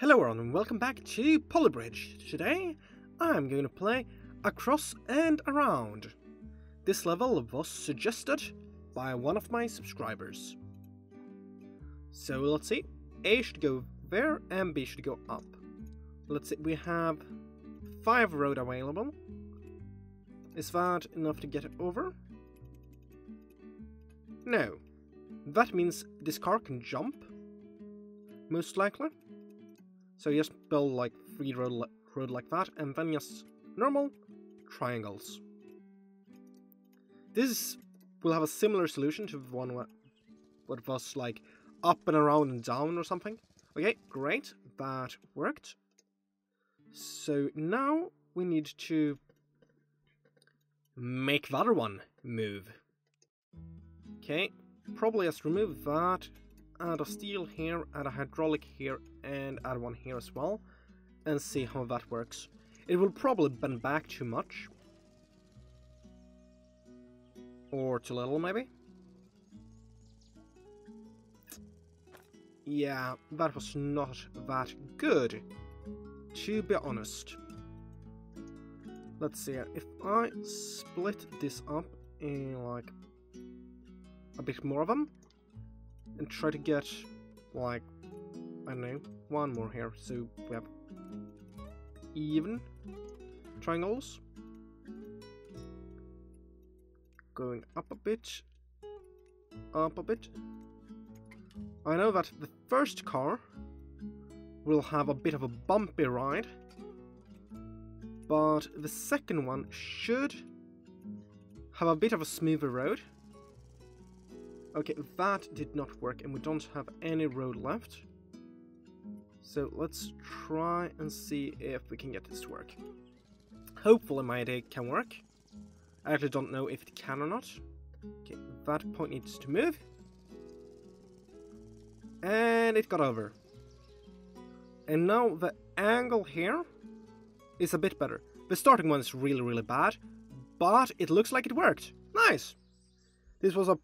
Hello everyone and welcome back to Polybridge. Today I'm going to play Across and Around. This level was suggested by one of my subscribers. So let's see, A should go there and B should go up. Let's see, we have 5 road available. Is that enough to get it over? No. That means this car can jump, most likely. So just build like three road, road like that, and then just normal triangles. This will have a similar solution to the one what was like up and around and down or something. Okay, great, that worked. So now we need to make the other one move. Okay, probably just remove that, add a steel here, add a hydraulic here, and add one here as well, and see how that works. It will probably bend back too much. Or too little, maybe? Yeah, that was not that good, to be honest. Let's see, if I split this up in like a bit more of them, and try to get like I don't know one more here so we have even triangles. Going up a bit up a bit. I know that the first car will have a bit of a bumpy ride but the second one should have a bit of a smoother road Okay, that did not work and we don't have any road left. So let's try and see if we can get this to work. Hopefully my idea can work. I actually don't know if it can or not. Okay, that point needs to move. And it got over. And now the angle here is a bit better. The starting one is really, really bad, but it looks like it worked. Nice! This was a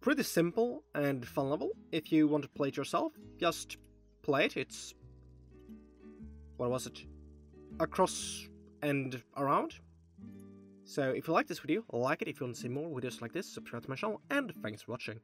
pretty simple and fun level. If you want to play it yourself, just play it. It's... What was it? Across and around. So if you like this video, like it. If you want to see more videos like this, subscribe to my channel, and thanks for watching.